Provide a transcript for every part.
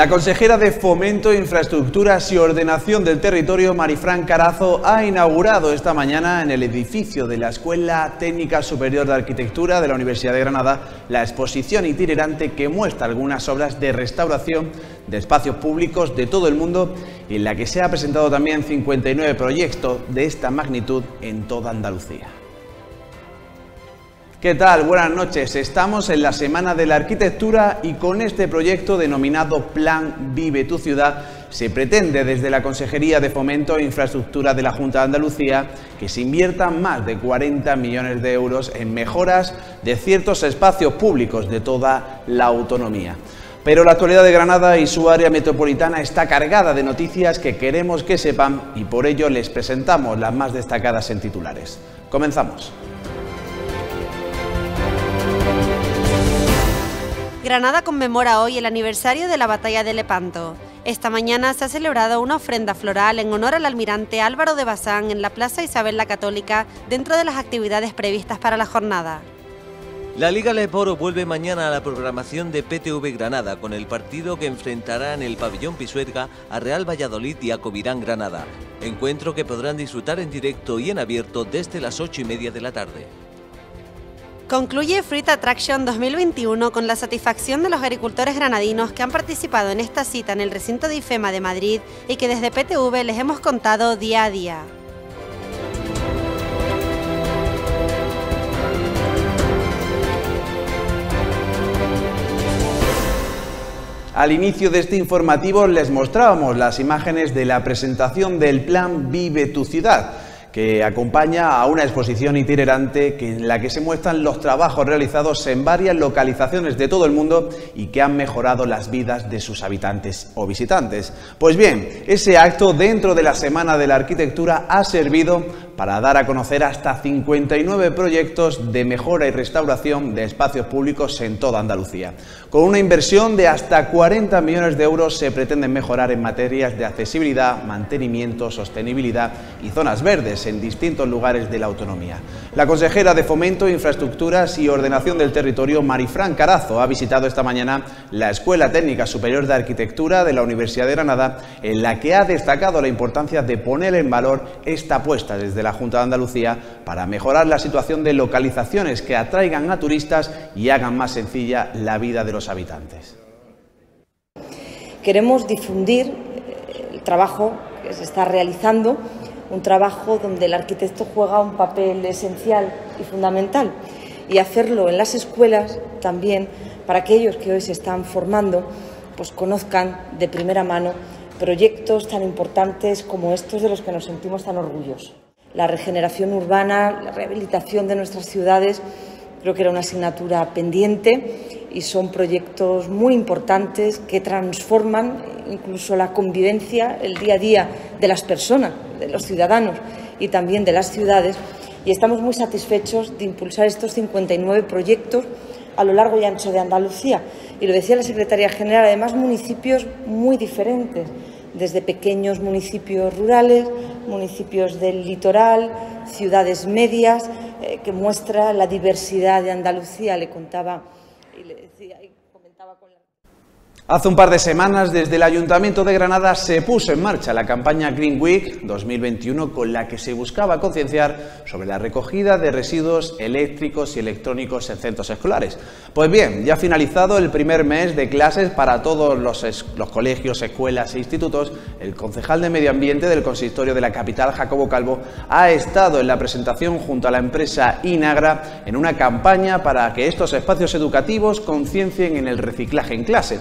La consejera de Fomento, Infraestructuras y Ordenación del Territorio, Marifran Carazo, ha inaugurado esta mañana en el edificio de la Escuela Técnica Superior de Arquitectura de la Universidad de Granada la exposición itinerante que muestra algunas obras de restauración de espacios públicos de todo el mundo en la que se ha presentado también 59 proyectos de esta magnitud en toda Andalucía. ¿Qué tal? Buenas noches. Estamos en la Semana de la Arquitectura y con este proyecto denominado Plan Vive tu Ciudad se pretende desde la Consejería de Fomento e Infraestructura de la Junta de Andalucía que se inviertan más de 40 millones de euros en mejoras de ciertos espacios públicos de toda la autonomía. Pero la actualidad de Granada y su área metropolitana está cargada de noticias que queremos que sepan y por ello les presentamos las más destacadas en titulares. Comenzamos. Granada conmemora hoy el aniversario de la batalla de Lepanto. Esta mañana se ha celebrado una ofrenda floral en honor al almirante Álvaro de Bazán en la Plaza Isabel la Católica dentro de las actividades previstas para la jornada. La Liga Leporo vuelve mañana a la programación de PTV Granada con el partido que enfrentará en el pabellón Pisuerga a Real Valladolid y a Covirán Granada. Encuentro que podrán disfrutar en directo y en abierto desde las ocho y media de la tarde. Concluye Fruit Attraction 2021 con la satisfacción de los agricultores granadinos que han participado en esta cita en el recinto de IFEMA de Madrid y que desde PTV les hemos contado día a día. Al inicio de este informativo les mostrábamos las imágenes de la presentación del Plan Vive tu Ciudad que acompaña a una exposición itinerante en la que se muestran los trabajos realizados en varias localizaciones de todo el mundo y que han mejorado las vidas de sus habitantes o visitantes. Pues bien, ese acto dentro de la Semana de la Arquitectura ha servido para dar a conocer hasta 59 proyectos de mejora y restauración de espacios públicos en toda Andalucía. Con una inversión de hasta 40 millones de euros se pretenden mejorar en materias de accesibilidad, mantenimiento, sostenibilidad y zonas verdes en distintos lugares de la autonomía. La consejera de Fomento, Infraestructuras y Ordenación del Territorio, Marifran Carazo, ha visitado esta mañana la Escuela Técnica Superior de Arquitectura de la Universidad de Granada, en la que ha destacado la importancia de poner en valor esta apuesta desde la Junta de Andalucía para mejorar la situación de localizaciones que atraigan a turistas y hagan más sencilla la vida de los habitantes. Queremos difundir eh, el trabajo que se está realizando, un trabajo donde el arquitecto juega un papel esencial y fundamental y hacerlo en las escuelas también para aquellos que hoy se están formando pues conozcan de primera mano proyectos tan importantes como estos de los que nos sentimos tan orgullosos la regeneración urbana, la rehabilitación de nuestras ciudades, creo que era una asignatura pendiente y son proyectos muy importantes que transforman incluso la convivencia, el día a día de las personas, de los ciudadanos y también de las ciudades. Y estamos muy satisfechos de impulsar estos 59 proyectos a lo largo y ancho de Andalucía. Y lo decía la Secretaría General, además municipios muy diferentes desde pequeños municipios rurales, municipios del litoral, ciudades medias, eh, que muestra la diversidad de Andalucía. Le contaba y le decía. Hace un par de semanas desde el Ayuntamiento de Granada se puso en marcha la campaña Green Week 2021 con la que se buscaba concienciar sobre la recogida de residuos eléctricos y electrónicos en centros escolares. Pues bien, ya finalizado el primer mes de clases para todos los colegios, escuelas e institutos, el concejal de Medio Ambiente del consistorio de la capital, Jacobo Calvo, ha estado en la presentación junto a la empresa Inagra en una campaña para que estos espacios educativos conciencien en el reciclaje en clase.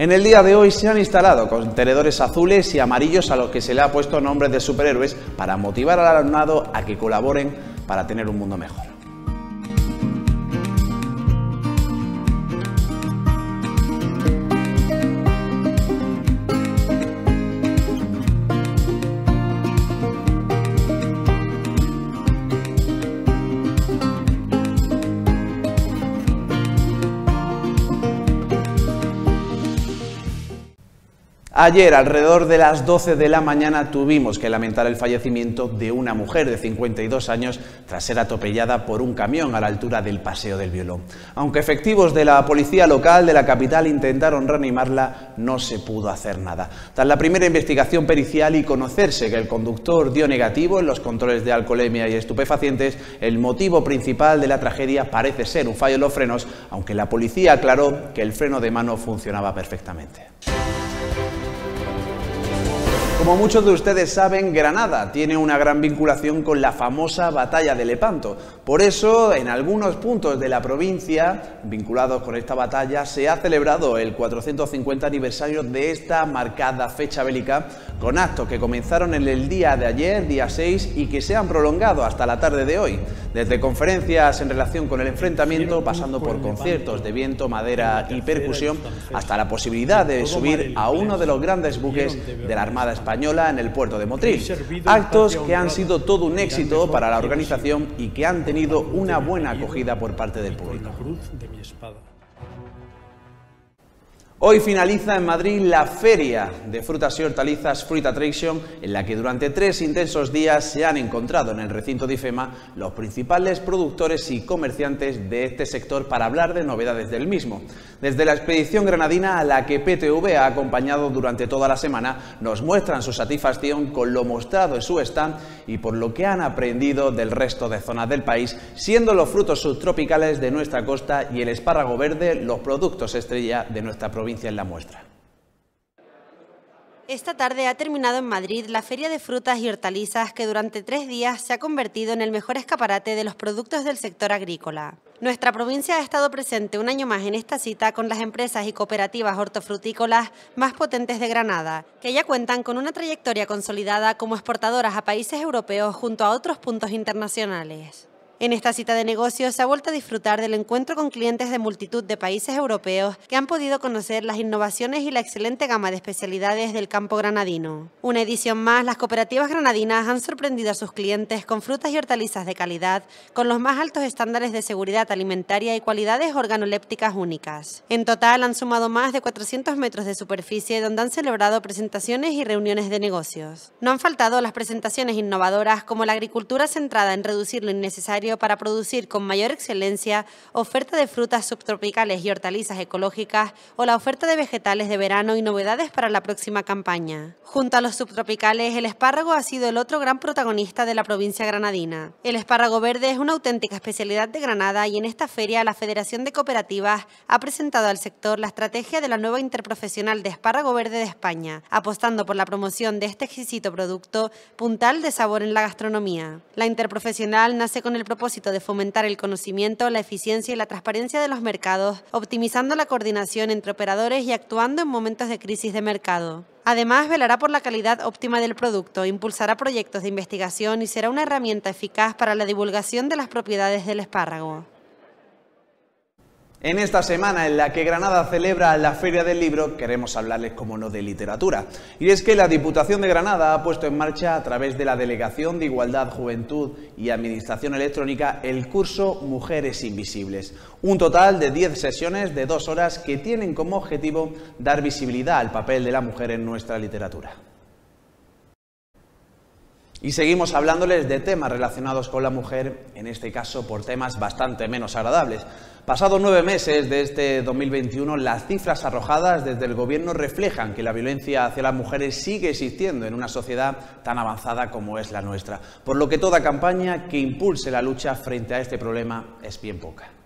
En el día de hoy se han instalado contenedores azules y amarillos a los que se le ha puesto nombres de superhéroes para motivar al alumnado a que colaboren para tener un mundo mejor. Ayer, alrededor de las 12 de la mañana, tuvimos que lamentar el fallecimiento de una mujer de 52 años tras ser atropellada por un camión a la altura del Paseo del Violón. Aunque efectivos de la policía local de la capital intentaron reanimarla, no se pudo hacer nada. Tras la primera investigación pericial y conocerse que el conductor dio negativo en los controles de alcoholemia y estupefacientes, el motivo principal de la tragedia parece ser un fallo en los frenos, aunque la policía aclaró que el freno de mano funcionaba perfectamente. Como muchos de ustedes saben, Granada tiene una gran vinculación con la famosa batalla de Lepanto. Por eso, en algunos puntos de la provincia vinculados con esta batalla, se ha celebrado el 450 aniversario de esta marcada fecha bélica, con actos que comenzaron en el día de ayer, día 6, y que se han prolongado hasta la tarde de hoy. Desde conferencias en relación con el enfrentamiento, pasando por conciertos de viento, madera y percusión, hasta la posibilidad de subir a uno de los grandes buques de la Armada Española en el puerto de Motril. Actos que han sido todo un éxito para la organización y que han tenido una buena acogida por parte del público. Hoy finaliza en Madrid la feria de frutas y hortalizas Fruit Attraction, en la que durante tres intensos días se han encontrado en el recinto de IFEMA los principales productores y comerciantes de este sector para hablar de novedades del mismo. Desde la expedición granadina a la que PTV ha acompañado durante toda la semana, nos muestran su satisfacción con lo mostrado en su stand y por lo que han aprendido del resto de zonas del país, siendo los frutos subtropicales de nuestra costa y el espárrago verde los productos estrella de nuestra provincia en la muestra. Esta tarde ha terminado en Madrid la Feria de Frutas y Hortalizas que durante tres días se ha convertido en el mejor escaparate de los productos del sector agrícola. Nuestra provincia ha estado presente un año más en esta cita con las empresas y cooperativas hortofrutícolas más potentes de Granada, que ya cuentan con una trayectoria consolidada como exportadoras a países europeos junto a otros puntos internacionales. En esta cita de negocios se ha vuelto a disfrutar del encuentro con clientes de multitud de países europeos que han podido conocer las innovaciones y la excelente gama de especialidades del campo granadino. Una edición más, las cooperativas granadinas han sorprendido a sus clientes con frutas y hortalizas de calidad, con los más altos estándares de seguridad alimentaria y cualidades organolépticas únicas. En total han sumado más de 400 metros de superficie donde han celebrado presentaciones y reuniones de negocios. No han faltado las presentaciones innovadoras como la agricultura centrada en reducir lo innecesario para producir con mayor excelencia oferta de frutas subtropicales y hortalizas ecológicas o la oferta de vegetales de verano y novedades para la próxima campaña. Junto a los subtropicales, el espárrago ha sido el otro gran protagonista de la provincia granadina. El espárrago verde es una auténtica especialidad de Granada y en esta feria la Federación de Cooperativas ha presentado al sector la estrategia de la nueva interprofesional de espárrago verde de España, apostando por la promoción de este exquisito producto puntal de sabor en la gastronomía. La interprofesional nace con el propósito propósito de fomentar el conocimiento, la eficiencia y la transparencia de los mercados, optimizando la coordinación entre operadores y actuando en momentos de crisis de mercado. Además, velará por la calidad óptima del producto, impulsará proyectos de investigación y será una herramienta eficaz para la divulgación de las propiedades del espárrago. En esta semana en la que Granada celebra la Feria del Libro, queremos hablarles, como no, de literatura. Y es que la Diputación de Granada ha puesto en marcha, a través de la Delegación de Igualdad, Juventud y Administración Electrónica, el curso Mujeres Invisibles. Un total de 10 sesiones de dos horas que tienen como objetivo dar visibilidad al papel de la mujer en nuestra literatura. Y seguimos hablándoles de temas relacionados con la mujer, en este caso por temas bastante menos agradables. Pasados nueve meses de este 2021, las cifras arrojadas desde el Gobierno reflejan que la violencia hacia las mujeres sigue existiendo en una sociedad tan avanzada como es la nuestra, por lo que toda campaña que impulse la lucha frente a este problema es bien poca.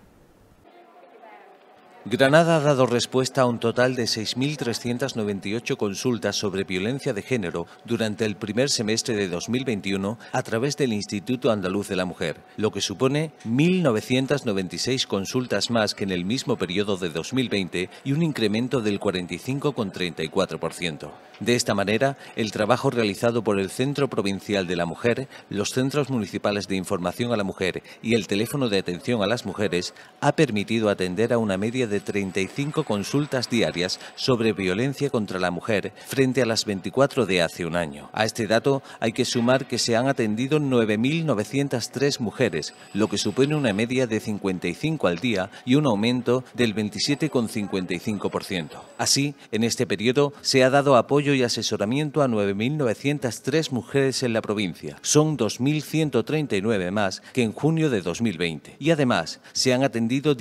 Granada ha dado respuesta a un total de 6.398 consultas sobre violencia de género durante el primer semestre de 2021 a través del Instituto Andaluz de la Mujer, lo que supone 1.996 consultas más que en el mismo periodo de 2020 y un incremento del 45,34%. De esta manera, el trabajo realizado por el Centro Provincial de la Mujer, los Centros Municipales de Información a la Mujer y el Teléfono de Atención a las Mujeres ha permitido atender a una media de de 35 consultas diarias sobre violencia contra la mujer frente a las 24 de hace un año. A este dato hay que sumar que se han atendido 9.903 mujeres, lo que supone una media de 55 al día y un aumento del 27,55%. Así, en este periodo se ha dado apoyo y asesoramiento a 9.903 mujeres en la provincia. Son 2.139 más que en junio de 2020. Y además, se han atendido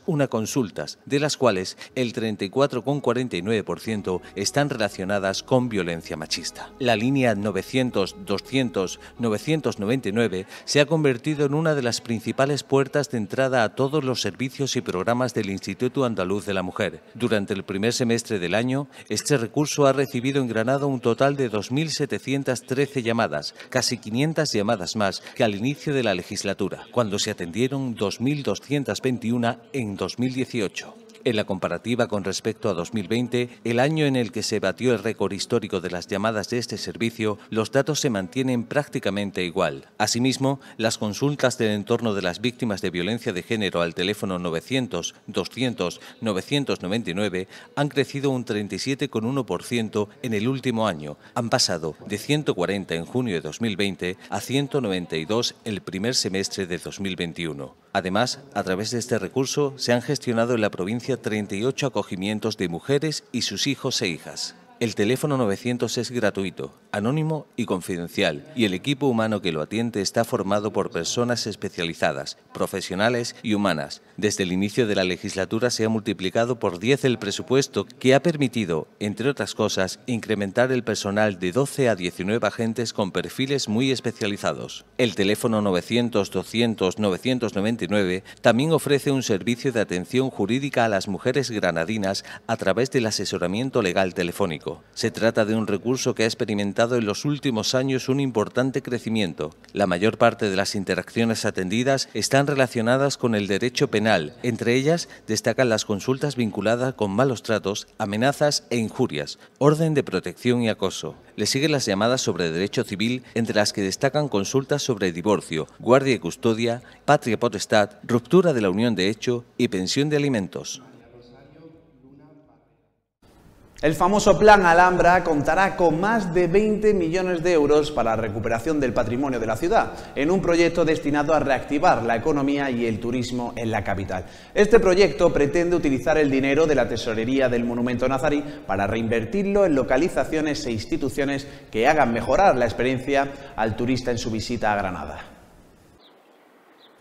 16.201 consultas, de las cuales el 34,49% están relacionadas con violencia machista. La línea 900-200-999 se ha convertido en una de las principales puertas de entrada a todos los servicios y programas del Instituto Andaluz de la Mujer. Durante el primer semestre del año, este recurso ha recibido en Granada un total de 2.713 llamadas, casi 500 llamadas más que al inicio de la legislatura, cuando se atendieron 2.221 en 2018. En la comparativa con respecto a 2020, el año en el que se batió el récord histórico de las llamadas de este servicio, los datos se mantienen prácticamente igual. Asimismo, las consultas del entorno de las víctimas de violencia de género al teléfono 900 200 999 han crecido un 37,1% en el último año. Han pasado de 140 en junio de 2020 a 192 el primer semestre de 2021. Además, a través de este recurso se han gestionado en la provincia 38 acogimientos de mujeres y sus hijos e hijas. El teléfono 900 es gratuito, anónimo y confidencial, y el equipo humano que lo atiende está formado por personas especializadas, profesionales y humanas. Desde el inicio de la legislatura se ha multiplicado por 10 el presupuesto que ha permitido, entre otras cosas, incrementar el personal de 12 a 19 agentes con perfiles muy especializados. El teléfono 900-200-999 también ofrece un servicio de atención jurídica a las mujeres granadinas a través del asesoramiento legal telefónico. Se trata de un recurso que ha experimentado en los últimos años un importante crecimiento. La mayor parte de las interacciones atendidas están relacionadas con el derecho penal. Entre ellas destacan las consultas vinculadas con malos tratos, amenazas e injurias, orden de protección y acoso. Le siguen las llamadas sobre derecho civil, entre las que destacan consultas sobre divorcio, guardia y custodia, patria potestad, ruptura de la unión de hecho y pensión de alimentos. El famoso Plan Alhambra contará con más de 20 millones de euros para la recuperación del patrimonio de la ciudad, en un proyecto destinado a reactivar la economía y el turismo en la capital. Este proyecto pretende utilizar el dinero de la tesorería del Monumento Nazarí para reinvertirlo en localizaciones e instituciones que hagan mejorar la experiencia al turista en su visita a Granada.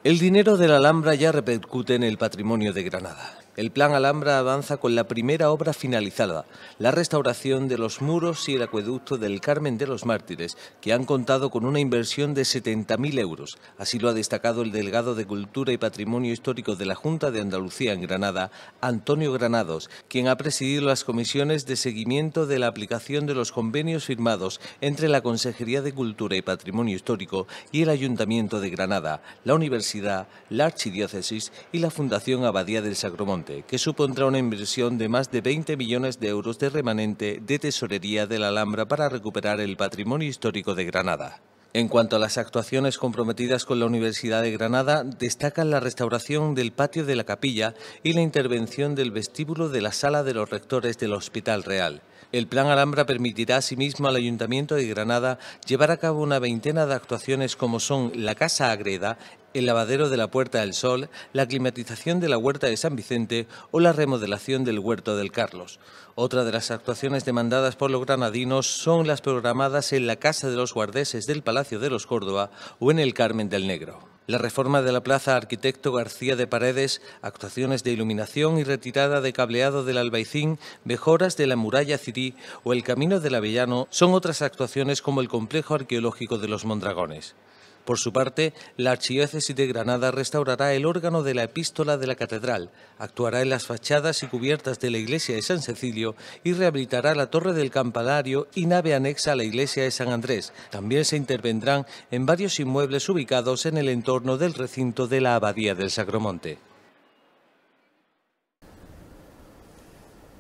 El dinero de la Alhambra ya repercute en el patrimonio de Granada. El Plan Alhambra avanza con la primera obra finalizada, la restauración de los muros y el acueducto del Carmen de los Mártires, que han contado con una inversión de 70.000 euros. Así lo ha destacado el delegado de Cultura y Patrimonio Histórico de la Junta de Andalucía en Granada, Antonio Granados, quien ha presidido las comisiones de seguimiento de la aplicación de los convenios firmados entre la Consejería de Cultura y Patrimonio Histórico y el Ayuntamiento de Granada, la Universidad, la Archidiócesis y la Fundación Abadía del Sacromonte que supondrá una inversión de más de 20 millones de euros de remanente de tesorería de la Alhambra para recuperar el patrimonio histórico de Granada. En cuanto a las actuaciones comprometidas con la Universidad de Granada, destacan la restauración del patio de la capilla y la intervención del vestíbulo de la sala de los rectores del Hospital Real. El Plan Alhambra permitirá asimismo al Ayuntamiento de Granada llevar a cabo una veintena de actuaciones como son la Casa Agreda, el lavadero de la Puerta del Sol, la climatización de la Huerta de San Vicente o la remodelación del Huerto del Carlos. Otra de las actuaciones demandadas por los granadinos son las programadas en la Casa de los Guardeses del Palacio de los Córdoba o en el Carmen del Negro. La reforma de la Plaza Arquitecto García de Paredes, actuaciones de iluminación y retirada de cableado del Albaicín, mejoras de la muralla Cirí o el Camino del Avellano son otras actuaciones como el complejo arqueológico de los Mondragones. Por su parte, la Archidiócesis de Granada restaurará el órgano de la epístola de la catedral, actuará en las fachadas y cubiertas de la iglesia de San Cecilio y rehabilitará la torre del campanario y nave anexa a la iglesia de San Andrés. También se intervendrán en varios inmuebles ubicados en el entorno del recinto de la Abadía del Sacromonte.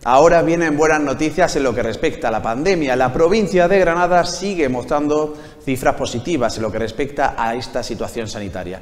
Ahora vienen buenas noticias en lo que respecta a la pandemia. La provincia de Granada sigue mostrando cifras positivas en lo que respecta a esta situación sanitaria.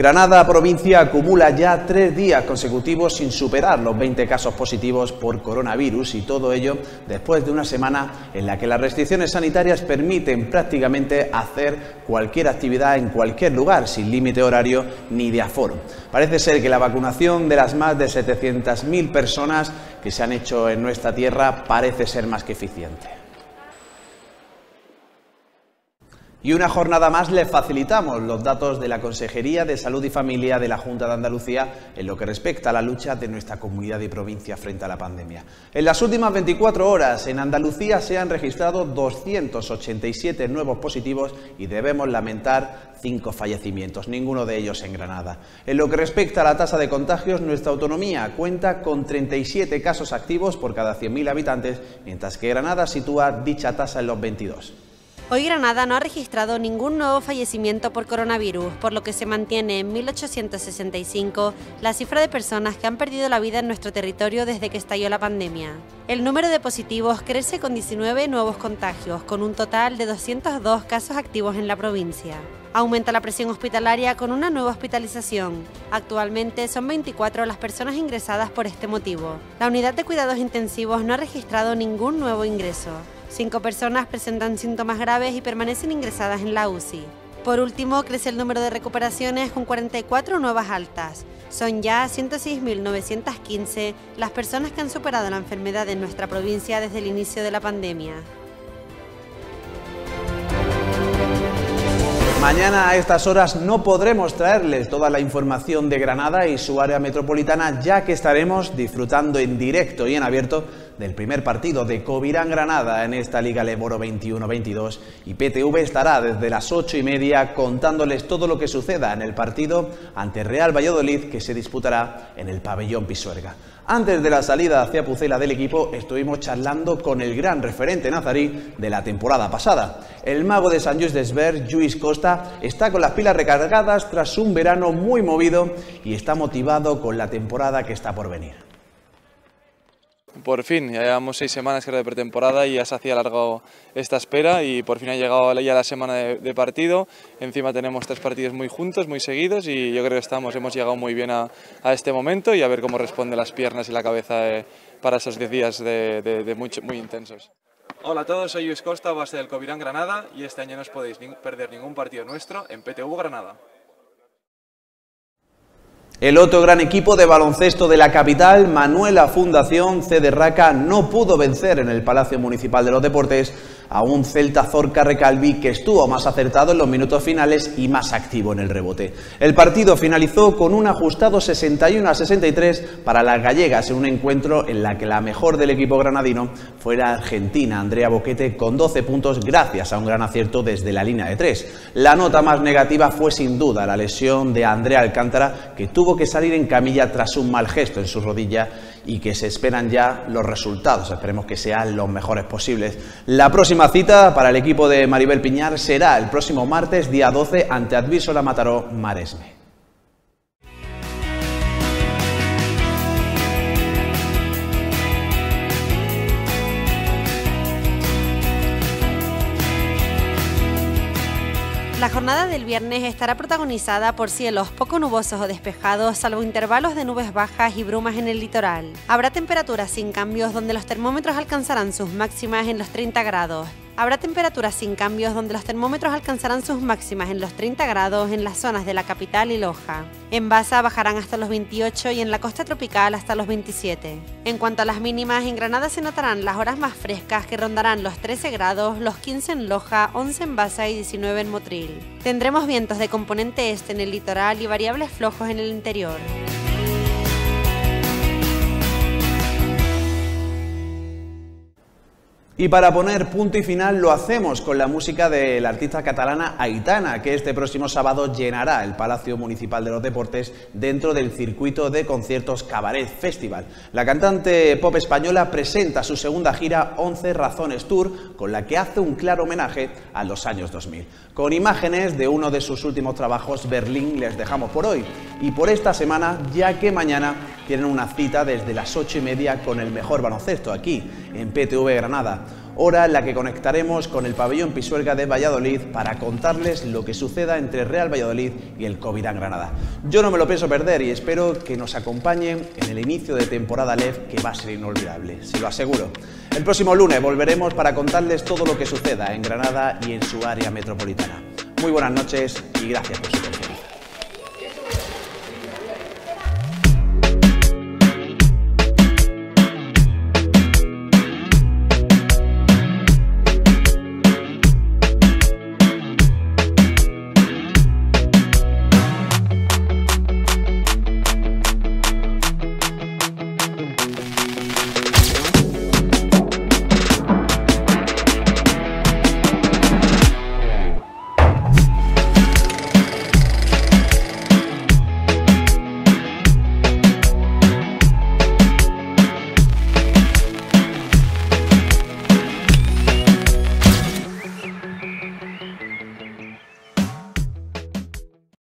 Granada provincia acumula ya tres días consecutivos sin superar los 20 casos positivos por coronavirus y todo ello después de una semana en la que las restricciones sanitarias permiten prácticamente hacer cualquier actividad en cualquier lugar sin límite horario ni de aforo. Parece ser que la vacunación de las más de 700.000 personas que se han hecho en nuestra tierra parece ser más que eficiente. Y una jornada más les facilitamos los datos de la Consejería de Salud y Familia de la Junta de Andalucía en lo que respecta a la lucha de nuestra comunidad y provincia frente a la pandemia. En las últimas 24 horas en Andalucía se han registrado 287 nuevos positivos y debemos lamentar cinco fallecimientos, ninguno de ellos en Granada. En lo que respecta a la tasa de contagios, nuestra autonomía cuenta con 37 casos activos por cada 100.000 habitantes, mientras que Granada sitúa dicha tasa en los 22. Hoy Granada no ha registrado ningún nuevo fallecimiento por coronavirus, por lo que se mantiene en 1865 la cifra de personas que han perdido la vida en nuestro territorio desde que estalló la pandemia. El número de positivos crece con 19 nuevos contagios, con un total de 202 casos activos en la provincia. Aumenta la presión hospitalaria con una nueva hospitalización. Actualmente son 24 las personas ingresadas por este motivo. La unidad de cuidados intensivos no ha registrado ningún nuevo ingreso. Cinco personas presentan síntomas graves y permanecen ingresadas en la UCI. Por último, crece el número de recuperaciones con 44 nuevas altas. Son ya 106.915 las personas que han superado la enfermedad en nuestra provincia desde el inicio de la pandemia. Mañana a estas horas no podremos traerles toda la información de Granada y su área metropolitana ya que estaremos disfrutando en directo y en abierto del primer partido de Covirán Granada en esta Liga Leboro 21-22 y PTV estará desde las ocho y media contándoles todo lo que suceda en el partido ante Real Valladolid que se disputará en el pabellón Pisuerga. Antes de la salida hacia Pucela del equipo, estuvimos charlando con el gran referente nazarí de la temporada pasada. El mago de San Luis de Esber, Luis Costa, está con las pilas recargadas tras un verano muy movido y está motivado con la temporada que está por venir. Por fin, ya llevamos seis semanas de pretemporada y ya se hacía largo esta espera y por fin ha llegado ya la semana de, partido. Encima tenemos tres partidos muy juntos, muy seguidos y yo creo que estamos, hemos llegado muy bien a, este momento y a ver cómo responden las piernas y la cabeza eh, para esos diez días de, muy, muy intensos. Hola a todos, soy Luis Costa, base del Covirán Granada y este año no os podéis perder ningún partido nuestro en PTU Granada. El otro gran equipo de baloncesto de la capital, Manuela Fundación Cederraca, no pudo vencer en el Palacio Municipal de los Deportes a un Celta Zorca Recalvi que estuvo más acertado en los minutos finales y más activo en el rebote. El partido finalizó con un ajustado 61 a 63 para las gallegas en un encuentro en la que la mejor del equipo granadino fue la argentina Andrea Boquete con 12 puntos gracias a un gran acierto desde la línea de tres. La nota más negativa fue sin duda la lesión de Andrea Alcántara que tuvo que salir en camilla tras un mal gesto en su rodilla y que se esperan ya los resultados. Esperemos que sean los mejores posibles. La próxima cita para el equipo de Maribel Piñar será el próximo martes, día 12, ante Advísola Mataró Maresme. La jornada del viernes estará protagonizada por cielos poco nubosos o despejados, salvo intervalos de nubes bajas y brumas en el litoral. Habrá temperaturas sin cambios donde los termómetros alcanzarán sus máximas en los 30 grados. Habrá temperaturas sin cambios donde los termómetros alcanzarán sus máximas en los 30 grados en las zonas de la capital y Loja. En Baza bajarán hasta los 28 y en la costa tropical hasta los 27. En cuanto a las mínimas, en Granada se notarán las horas más frescas que rondarán los 13 grados, los 15 en Loja, 11 en Baza y 19 en Motril. Tendremos vientos de componente este en el litoral y variables flojos en el interior. Y para poner punto y final lo hacemos con la música de la artista catalana Aitana, que este próximo sábado llenará el Palacio Municipal de los Deportes dentro del circuito de conciertos Cabaret Festival. La cantante pop española presenta su segunda gira 11 Razones Tour, con la que hace un claro homenaje a los años 2000. Con imágenes de uno de sus últimos trabajos, Berlín, les dejamos por hoy y por esta semana, ya que mañana tienen una cita desde las ocho y media con el mejor baloncesto aquí en PTV Granada. Hora en la que conectaremos con el pabellón Pisuerga de Valladolid para contarles lo que suceda entre Real Valladolid y el Covirán Granada. Yo no me lo pienso perder y espero que nos acompañen en el inicio de temporada LEV que va a ser inolvidable, se lo aseguro. El próximo lunes volveremos para contarles todo lo que suceda en Granada y en su área metropolitana. Muy buenas noches y gracias por su